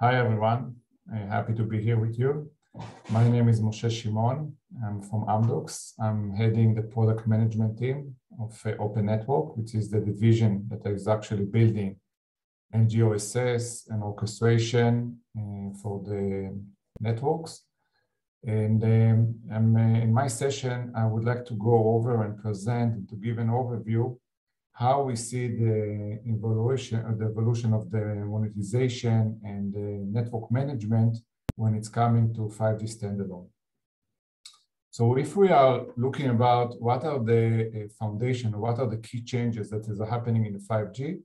Hi, everyone. I'm happy to be here with you. My name is Moshe Shimon. I'm from Amdocs. I'm heading the product management team of uh, Open Network, which is the division that is actually building NGOSS and orchestration uh, for the networks. And um, uh, in my session, I would like to go over and present and to give an overview how we see the evaluation or the evolution of the monetization and the network management when it's coming to 5G standalone. So if we are looking about what are the uh, foundation what are the key changes that is happening in 5G,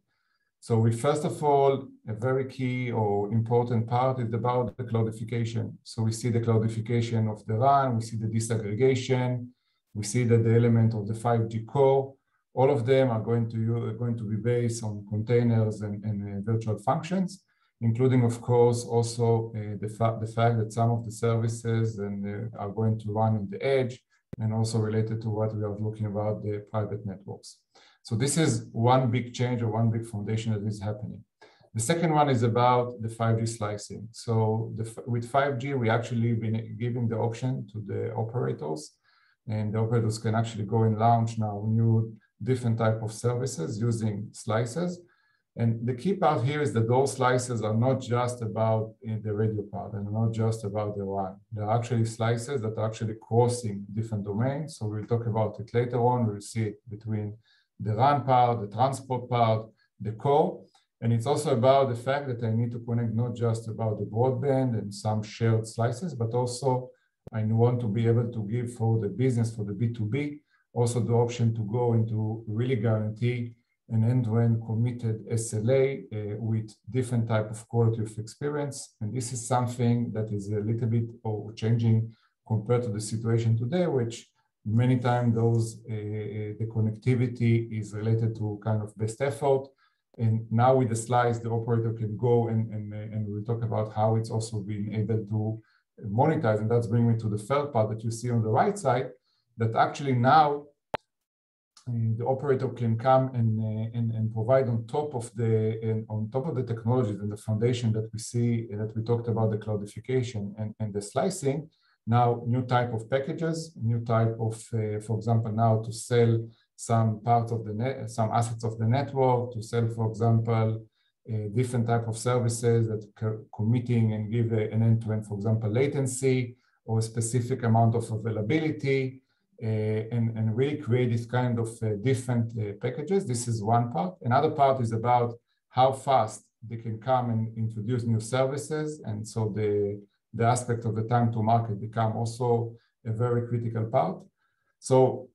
so we first of all, a very key or important part is about the cloudification. So we see the cloudification of the RAN, we see the disaggregation, we see that the element of the 5G core, all of them are going to, going to be based on containers and, and uh, virtual functions, including of course also uh, the, fa the fact that some of the services and, uh, are going to run in the edge and also related to what we are looking about the private networks. So this is one big change or one big foundation that is happening. The second one is about the 5G slicing. So the, with 5G, we actually been giving the option to the operators and the operators can actually go and launch now new different type of services using slices. And the key part here is that those slices are not just about eh, the radio part and not just about the RAN. They're actually slices that are actually crossing different domains. So we'll talk about it later on. We'll see it between the RAN part, the transport part, the core. And it's also about the fact that I need to connect not just about the broadband and some shared slices, but also I want to be able to give for the business, for the B2B, also the option to go into really guarantee an end-to-end committed SLA uh, with different type of quality of experience. And this is something that is a little bit or changing compared to the situation today, which Many times those uh, uh, the connectivity is related to kind of best effort. And now with the slice, the operator can go and, and, uh, and we'll talk about how it's also been able to monetize. And that's bringing me to the third part that you see on the right side, that actually now uh, the operator can come and, uh, and, and provide on top of the on top of the technologies and the foundation that we see that we talked about the cloudification and, and the slicing. Now new type of packages, new type of, uh, for example, now to sell some part of the net, some assets of the network, to sell, for example, a different type of services that committing and give a, an end-to-end, for example, latency or a specific amount of availability, uh, and, and really create this kind of uh, different uh, packages. This is one part. Another part is about how fast they can come and introduce new services. And so the the aspect of the time to market become also a very critical part. So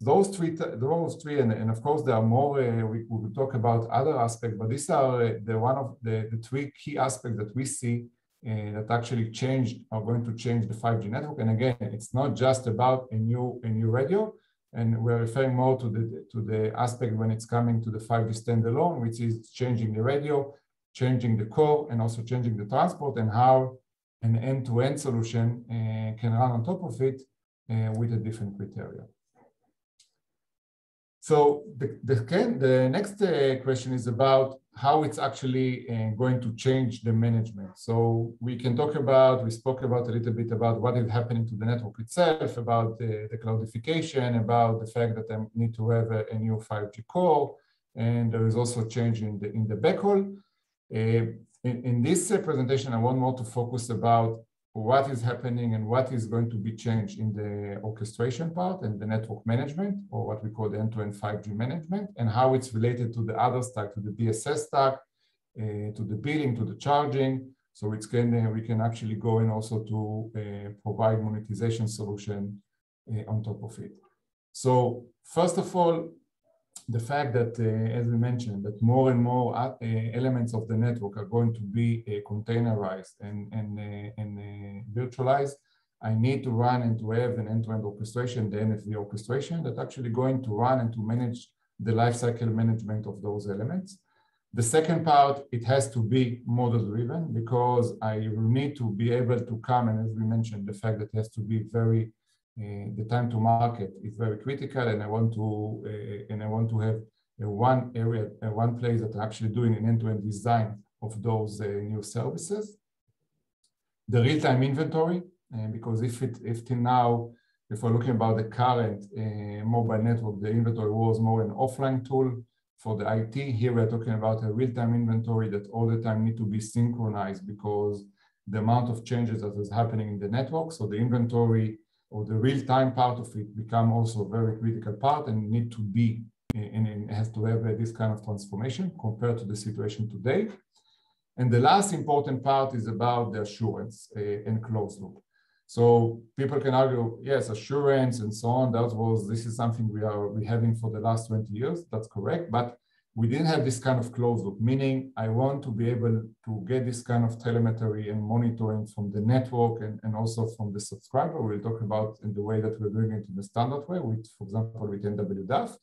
those three, those three, and, and of course there are more. Uh, we, will talk about other aspects, but these are uh, the one of the, the three key aspects that we see uh, that actually changed are going to change the 5G network. And again, it's not just about a new a new radio, and we're referring more to the to the aspect when it's coming to the 5G standalone, which is changing the radio, changing the core, and also changing the transport and how an end-to-end solution uh, can run on top of it uh, with a different criteria. So the, the, the next uh, question is about how it's actually uh, going to change the management. So we can talk about, we spoke about a little bit about what is happening to the network itself, about the, the cloudification, about the fact that I need to have a, a new 5G core, and there is also change in the, in the backhaul. Uh, in, in this uh, presentation, I want more to focus about what is happening and what is going to be changed in the orchestration part and the network management, or what we call the end-to-end 5G management, and how it's related to the other stack, to the BSS stack, uh, to the billing, to the charging. So it's can, uh, we can actually go in also to uh, provide monetization solution on top of it. So first of all, the fact that, uh, as we mentioned, that more and more uh, elements of the network are going to be uh, containerized and, and, and virtualized, I need to run and to have an end-to-end -end orchestration, the NFV orchestration, that actually going to run and to manage the lifecycle management of those elements. The second part, it has to be model-driven because I will need to be able to come, and as we mentioned, the fact that it has to be very uh, the time to market is very critical and I want to uh, and I want to have one area, one place that are actually doing an end-to-end design of those uh, new services. the real-time inventory, uh, because if it if till now, if we're looking about the current uh, mobile network, the inventory was more an offline tool for the IT. Here we're talking about a real-time inventory that all the time need to be synchronized because the amount of changes that is happening in the network. So the inventory or the real-time part of it become also a very critical part and need to be and it has to have this kind of transformation compared to the situation today. And the last important part is about the assurance uh, and closed loop. So people can argue, yes, assurance and so on. That was this is something we are we having for the last 20 years. That's correct, but we didn't have this kind of closed loop. Meaning, I want to be able to get this kind of telemetry and monitoring from the network and, and also from the subscriber. We'll talk about in the way that we're doing it in the standard way, with, for example, with NWDAF.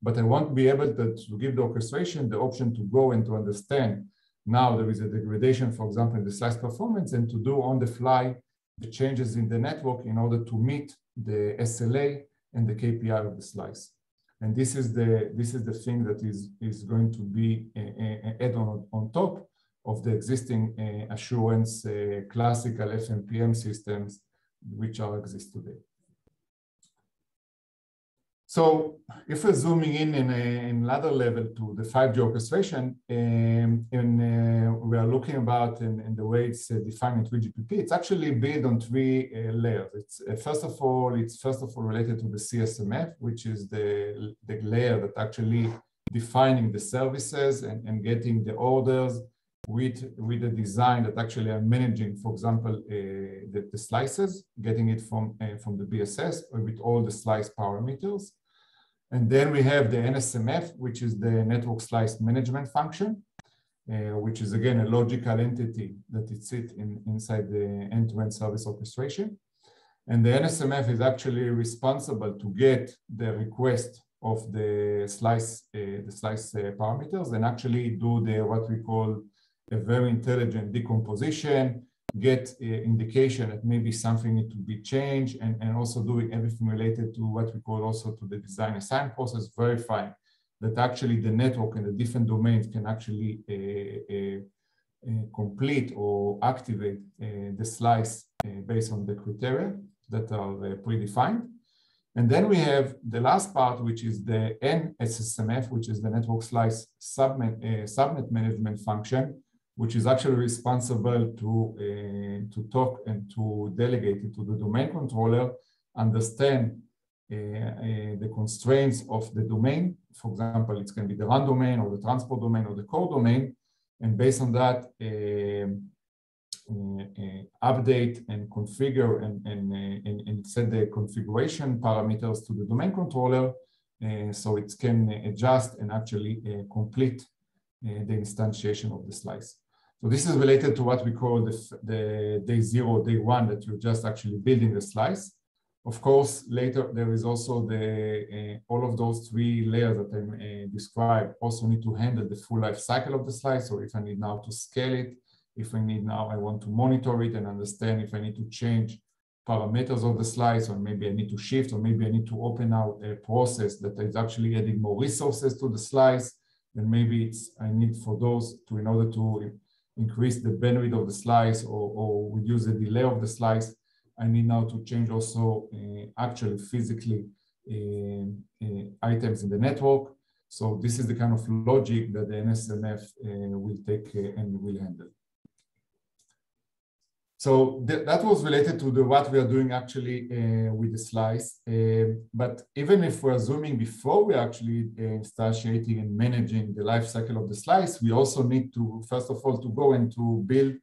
But I want to be able to, to give the orchestration the option to go and to understand now there is a degradation, for example, in the slice performance, and to do on the fly the changes in the network in order to meet the SLA and the KPI of the slice. And this is the this is the thing that is is going to be add on on top of the existing uh, assurance uh, classical FMPM systems which are exist today. So if we're zooming in in, a, in ladder level to the 5G orchestration, um, and uh, we are looking about in, in the way it's uh, defined in 3GPP, it's actually built on three uh, layers. It's uh, first of all, it's first of all related to the CSMF, which is the, the layer that actually defining the services and, and getting the orders with, with a design that actually are managing, for example, uh, the, the, slices, getting it from, uh, from the BSS with all the slice parameters. And then we have the NSMF, which is the network slice management function, uh, which is again a logical entity that it sits in, inside the end-to-end service orchestration. And the NSMF is actually responsible to get the request of the slice, uh, the slice uh, parameters and actually do the what we call a very intelligent decomposition, get uh, indication that maybe something need to be changed and, and also doing everything related to what we call also to the design assign process, verifying that actually the network and the different domains can actually uh, uh, uh complete or activate uh, the slice uh, based on the criteria that are predefined. And then we have the last part, which is the NSSMF, which is the network slice subnet, subnet management function, which is actually responsible to, uh, to talk and to delegate it to the domain controller, understand uh, uh, the constraints of the domain. For example, it can be the RAN domain or the transport domain or the core domain. And based on that, uh, uh, update and configure and, and, and, and, set the configuration parameters to the domain controller so it can adjust and actually complete the instantiation of the slice. So this is related to what we call the, the day zero, day one, that you're just actually building the slice. Of course, later there is also the uh, all of those three layers that I uh, described also need to handle the full life cycle of the slice. So if I need now to scale it, if I need now, I want to monitor it and understand if I need to change parameters of the slice, or maybe I need to shift, or maybe I need to open out a process that is actually adding more resources to the slice. And maybe it's I need for those to in order to increase the bandwidth of the slice or, or reduce the delay of the slice. I need now to change also uh, actually physically uh, uh, items in the network. So this is the kind of logic that the NSMF uh, will take and will handle. So th that was related to the what we are doing actually uh, with the slice. Uh, but even if we're zooming before we actually uh, instantiating and managing the life cycle of the slice, we also need to, first of all, to go and to build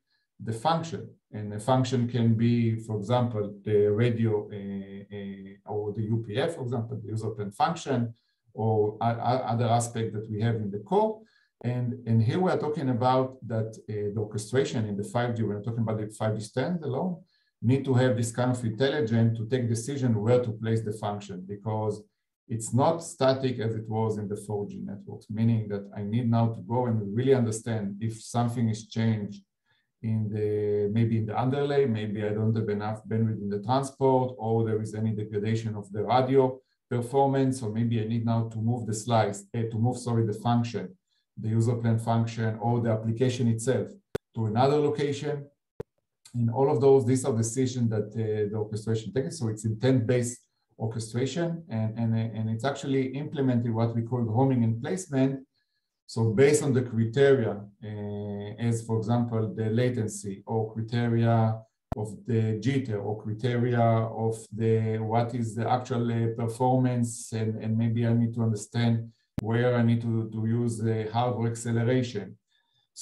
the function. And the function can be, for example, the radio uh, uh, or the UPF, for example, the user plane function, or other aspect that we have in the core. And, and here we are talking about that uh, the orchestration in the 5G, we're talking about the 5G standalone, need to have this kind of intelligence to take decision where to place the function because it's not static as it was in the 4G networks, meaning that I need now to go and really understand if something is changed in the, maybe in the underlay, maybe I don't have enough bandwidth in the transport or there is any degradation of the radio performance, or maybe I need now to move the slice, uh, to move, sorry, the function the user plane function or the application itself to another location. And all of those, these are decisions that uh, the orchestration takes. So it's intent-based orchestration, and, and, and it's actually implementing what we call homing and placement. So based on the criteria, uh, as for example, the latency or criteria of the jitter or criteria of the what is the actual uh, performance, and, and maybe I need to understand where I need to, to use the hardware acceleration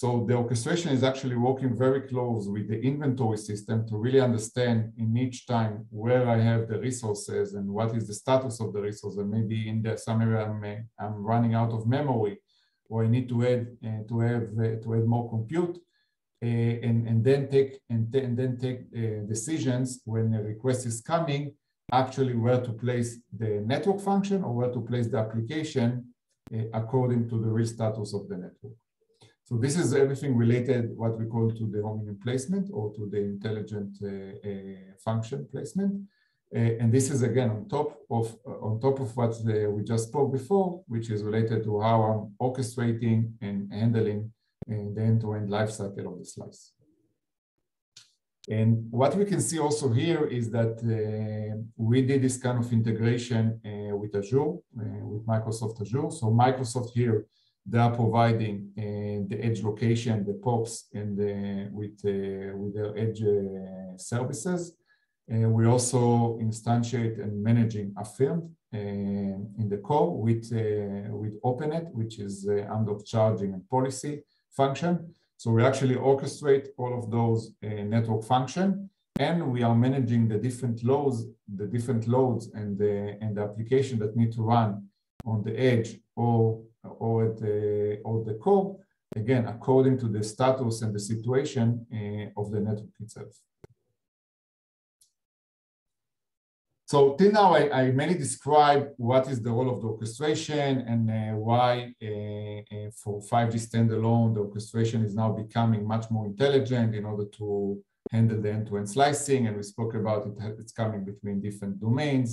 so the orchestration is actually working very close with the inventory system to really understand in each time where I have the resources and what is the status of the resource. And maybe in the, some area I'm, I'm running out of memory or I need to add uh, to have uh, to add more compute. Uh, and, and then take and, and then take uh, decisions when a request is coming, actually where to place the network function or where to place the application according to the real status of the network. So this is everything related, what we call to the homing placement or to the intelligent uh, uh, function placement. Uh, and this is again on top of on top of what the, we just spoke before, which is related to how I'm orchestrating and handling the end-to-end life cycle of the slice. And what we can see also here is that uh, we did this kind of integration uh, with Azure, uh, with Microsoft Azure. So Microsoft here they are providing uh, the edge location, the POPs, and the, with, uh, with their edge uh, services. Uh, we also instantiate and managing Affirmed uh, in the core with, uh, with OpenNet, which is the Amdocs charging and policy function. So we actually orchestrate all of those network function and we are managing the different loads, the different loads and the, and the application that need to run on the edge or or at the, or the core, again, according to the status and the situation uh, of the network itself. So till now, I, I, mainly describe what is the role of the orchestration and uh, why uh, for 5G standalone, the orchestration is now becoming much more intelligent in order to handle the end-to-end -end slicing. And we spoke about it, it's coming between different domains.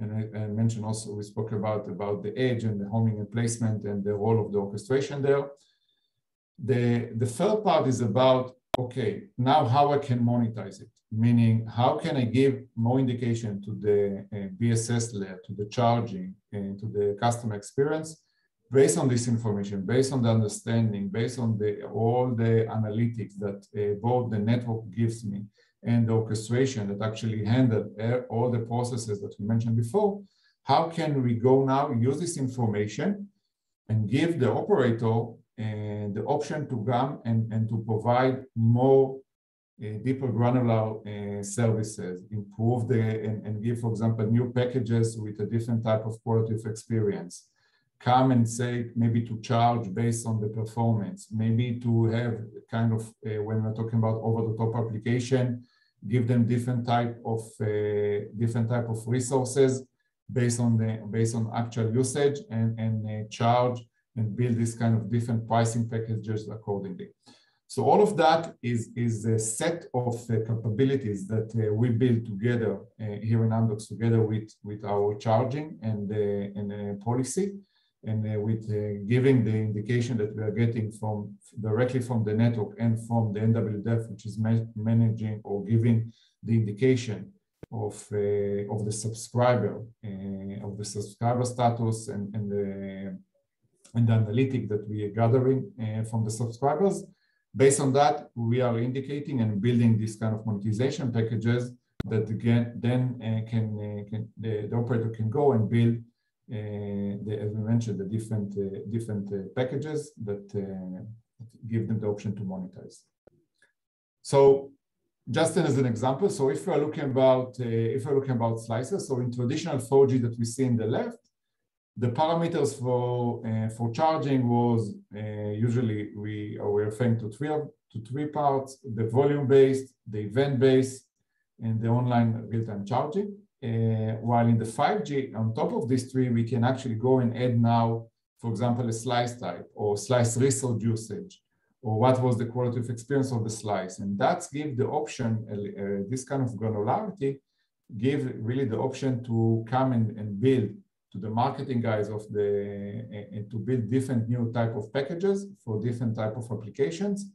And I, I, mentioned also, we spoke about, about the edge and the homing and placement and the role of the orchestration there. The, the third part is about, okay, now how I can monetize it, meaning how can I give more indication to the uh, BSS layer, to the charging, and to the customer experience based on this information, based on the understanding, based on the, all the analytics that uh, both the network gives me and the orchestration that actually handle all the processes that we mentioned before, how can we go now use this information and give the operator uh, the option to come and, and to provide more uh, deeper granular uh, services, improve the, and, and, give, for example, new packages with a different type of quality of experience. Come and say maybe to charge based on the performance, maybe to have kind of, uh, when we're talking about over-the-top application, give them different type of uh, different type of resources based on the based on actual usage and and uh, charge and build this kind of different pricing packages accordingly. So all of that is is a set of uh, capabilities that uh, we build together uh, here in Amdocs together with with our charging and and policy and uh, with uh, giving the indication that we are getting from directly from the network and from the NWDAF, which is ma managing or giving the indication of uh, of the subscriber uh, of the subscriber status and and the and the analytic that we are gathering uh, from the subscribers. Based on that, we are indicating and building this kind of monetization packages that again then uh, can, can the, operator can go and build uh, the, as we mentioned, the different uh, different uh, packages that give them the option to monetize. So just as an example, so if we're looking about if we're looking about slices, so in traditional 4G that we see in the left, the parameters for uh, for charging was uh, usually we are referring to three to three parts: the volume based, the event based, and the online real-time charging. Uh, while in the 5G, on top of this tree, we can actually go and add now, for example, a slice type or slice resource usage, or what was the quality of experience of the slice. And that's give the option, uh, uh, this kind of granularity, give really the option to come and, and build to the marketing guys of the, and to build different new type of packages for different type of applications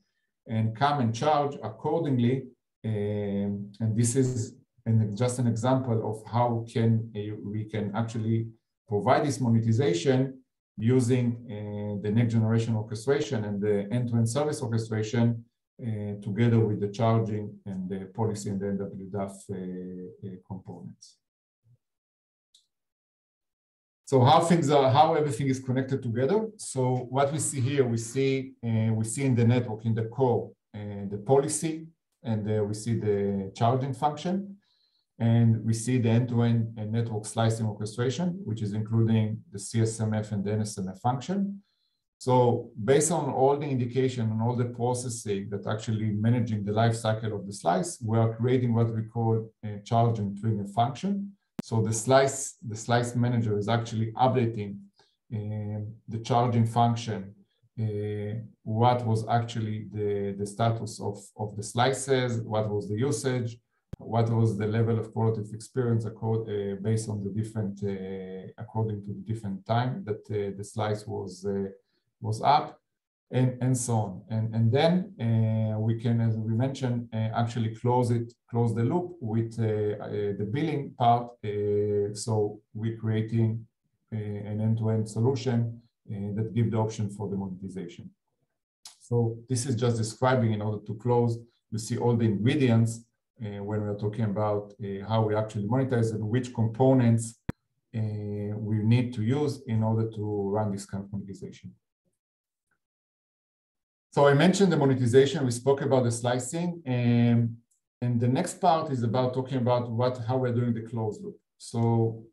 and come and charge accordingly Um, and this is an, just an example of how can uh, we can actually provide this monetization using uh, the next generation orchestration and the end-to-end -end service orchestration uh, together with the charging and the policy and the NWDAF uh, uh, components. So how things are, how everything is connected together. So what we see here, we see uh, we see in the network in the core the policy, and we see the charging function. And we see the end-to-end -end network slicing orchestration, which is including the CSMF and the NSMF function. So based on all the indication and all the processing that actually managing the life cycle of the slice, we are creating what we call a charge and trigger function. So the slice, the slice manager is actually updating uh, the charging function, uh, what was actually the, the status of, of the slices, what was the usage, what was the level of quality of experience uh, based on the different, uh, according to the different time that uh, the slice was, uh, was up and, and so on. And, and then we can, as we mentioned, actually close it, close the loop with the billing part. so we're creating an end-to-end -end solution that give the option for the monetization. So this is just describing in order to close, you see all the ingredients uh, when we're talking about uh, how we actually monetize and which components uh, we need to use in order to run this kind of monetization. So I mentioned the monetization, we spoke about the slicing, and, and the next part is about talking about what how we're doing the closed loop. So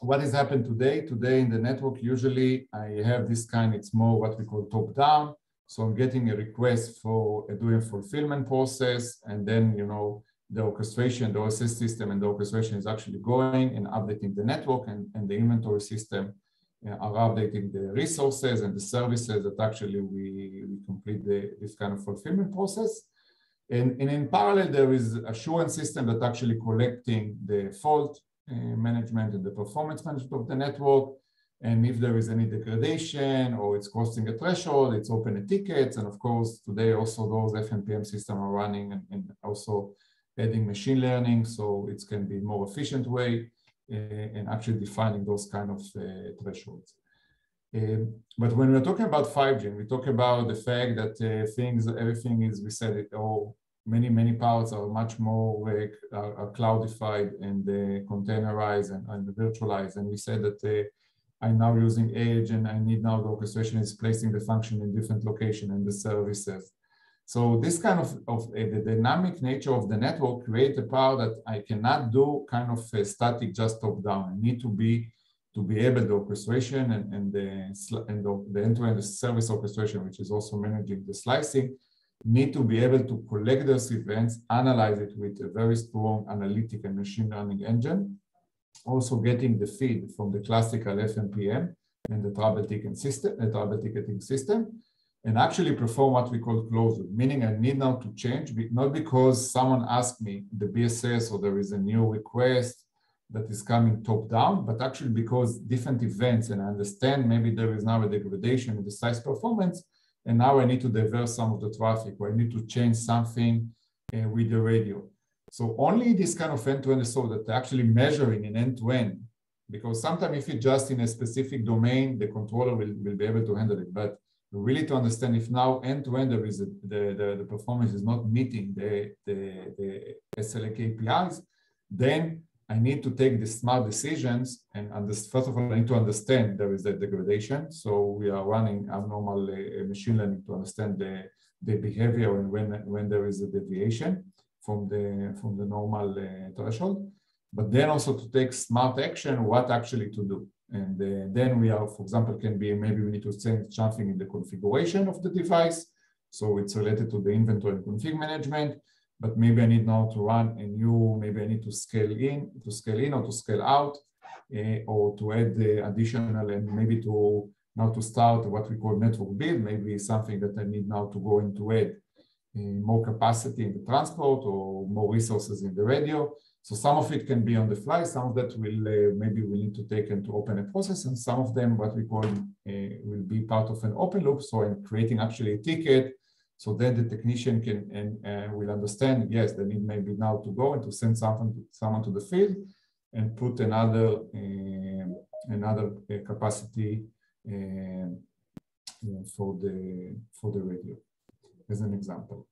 what has happened today? Today in the network, usually I have this kind, it's more what we call top-down. So I'm getting a request for a doing fulfillment process, and then you know the orchestration, the OSS system and the orchestration is actually going and updating the network and, and the inventory system uh, are updating the resources and the services that actually we, we complete the, this kind of fulfillment process. And, and in parallel, there is assurance system that actually collecting the fault uh, management and the performance management of the network. And if there is any degradation or it's crossing a threshold, it's open a tickets. And of course, today also those FMPM system are running and, and also adding machine learning so it can be more efficient way uh, and actually defining those kind of uh, thresholds. Um, but when we're talking about 5G, we talk about the fact that uh, things, everything is, we said it all, many, many parts are much more uh, are, are cloudified and uh, containerized and, and, virtualized. And we said that uh, I'm now using edge and I need now the orchestration is placing the function in different location and the services. So this kind of, of uh, the dynamic nature of the network create a power that I cannot do kind of static just top down. I need to be to be able the orchestration and, and the and the end-to-end -end service orchestration, which is also managing the slicing, need to be able to collect those events, analyze it with a very strong analytic and machine learning engine, also getting the feed from the classical FMPM and the trouble ticketing system, the trouble ticketing system, and actually perform what we call loop, meaning I need now to change, not because someone asked me the BSS or there is a new request that is coming top down, but actually because different events and I understand maybe there is now a degradation in the size performance, and now I need to divert some of the traffic or I need to change something uh, with the radio. So only this kind of end-to-end -end so that actually measuring an end-to-end, -end, because sometimes if it's just in a specific domain, the controller will, will be able to handle it. But really to understand if now end-to-end there is a, the, the, the performance is not meeting the, the, the SLA KPIs, then I need to take the smart decisions and first of all, I need to understand there is a degradation. So we are running abnormal uh, machine learning to understand the, the behavior and when, when there is a deviation from the, from the normal uh, threshold. But then also to take smart action, what actually to do. And uh, then we are, for example, can be maybe we need to change something in the configuration of the device. So it's related to the inventory and config management, but maybe I need now to run a new, maybe I need to scale in, to scale in or to scale out, uh, or to add the additional and maybe to now to start what we call network build, maybe something that I need now to go into add uh, more capacity in the transport or more resources in the radio. So some of it can be on the fly, some of that will uh, maybe we need to take and to open a process, and some of them, what we call, uh, will be part of an open loop. So I'm creating actually a ticket So then the technician can and uh, will understand, yes, the need maybe now to go and to send someone to, someone to the field and put another uh, another uh, capacity uh, for the for the radio, as an example.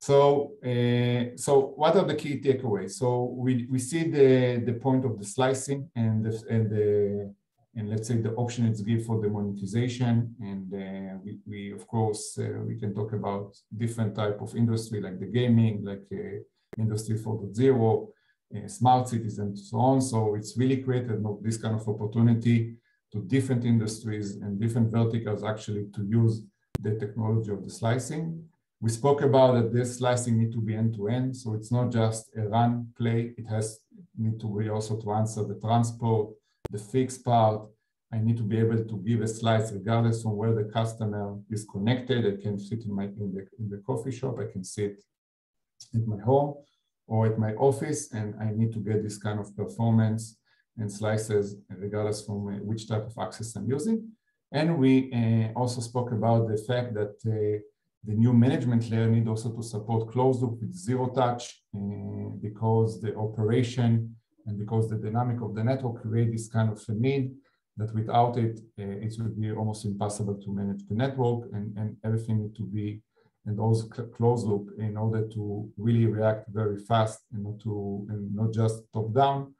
So, uh, so what are the key takeaways? So we, we see the, the point of the slicing and the, and the and let's say the option it's give for the monetization. And uh, we, we, of course, uh, we can talk about different type of industry like the gaming, like uh, industry 4.0, uh, smart cities and so on. So it's really created this kind of opportunity to different industries and different verticals actually to use the technology of the slicing. We spoke about that this slicing need to be end-to-end, -end, so it's not just a RAN play, it has need to be also to answer the transport, the fixed part. I need to be able to give a slice regardless from where the customer is connected. I can sit in my in the, in the coffee shop, I can sit at my home or at my office, and I need to get this kind of performance and slices regardless from which type of access I'm using. And we uh, also spoke about the fact that uh, the new management layer need also to support closed loop with zero touch uh, because the operation and because the dynamic of the network create this kind of a need that without it, uh, it would be almost impossible to manage the network and, and everything need to be and also closed loop in order to really react very fast and not to and not just top down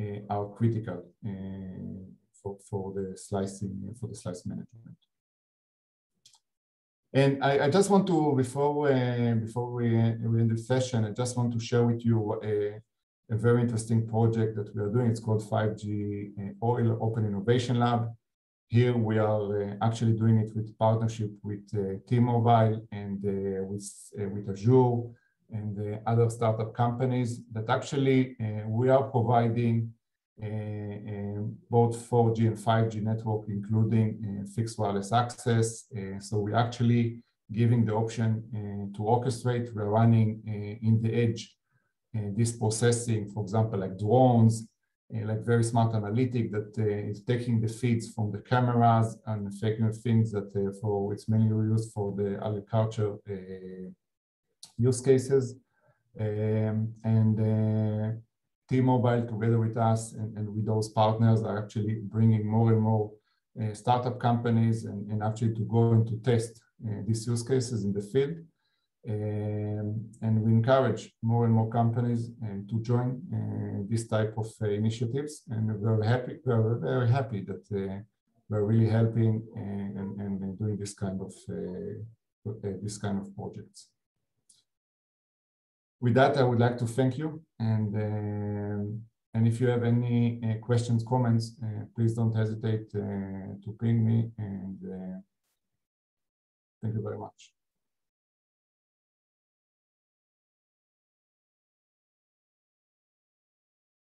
uh, are critical uh, for, for the slicing for the slice management. And I, I, just want to, before uh, before we, we end the session, I just want to share with you a, a very interesting project that we are doing. It's called 5G uh, Oil Open Innovation Lab. Here we are uh, actually doing it with partnership with uh, T-Mobile and uh, with, uh, with Azure and other startup companies that actually we are providing Uh, uh, both 4G and 5G network, including uh, fixed wireless access. so we're actually giving the option to orchestrate. We're running in the edge this processing, for example, like drones, like very smart analytic that uh, is taking the feeds from the cameras and taking things that uh, for it's mainly used for the agriculture uh, use cases. Um, and T-Mobile together with us and, and, with those partners are actually bringing more and more uh, startup companies and, and, actually to go and to test uh, these use cases in the field. Um, and we encourage more and more companies uh, to join uh, this type of uh, initiatives. And we're happy, we're very happy that uh, we're really helping and, and, doing this kind of this kind of projects with that, I would like to thank you. And, um, and if you have any uh, questions, comments, uh, please don't hesitate uh, to ping me. And uh, thank you very much.